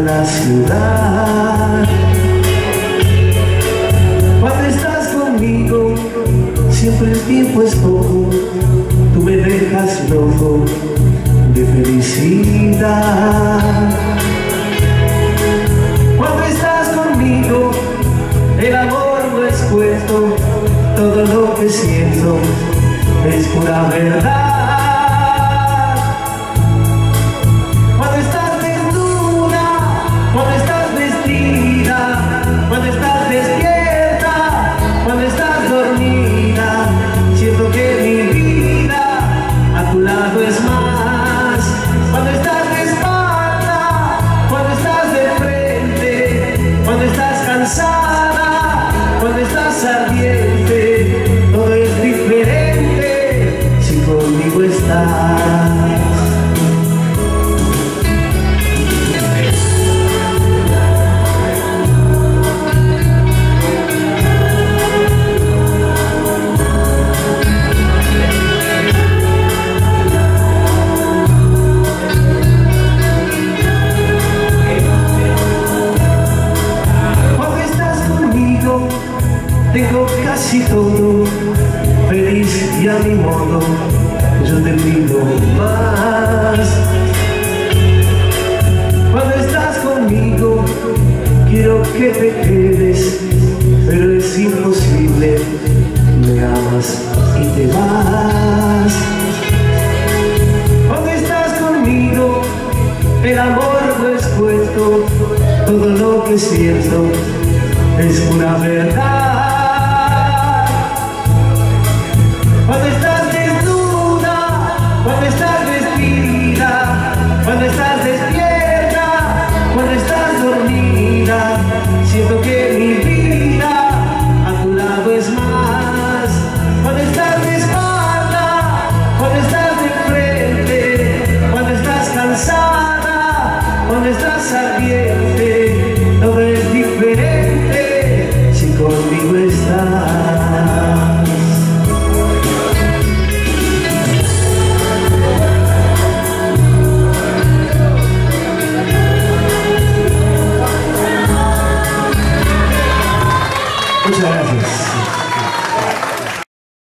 la ciudad. Cuando estás conmigo, siempre el tiempo es poco, tú me dejas loco de felicidad. Cuando estás conmigo, el amor no es cuento, todo lo que siento es pura verdad. A tu tengo casi todo, feliz y a mi modo, yo te pido más. Cuando estás conmigo, quiero que te quedes, pero es imposible, me amas y te vas. Cuando estás conmigo, el amor no es cuento, todo lo que siento es una verdad. Cuando estás ardiente, todo es diferente si conmigo estás. Muchas gracias.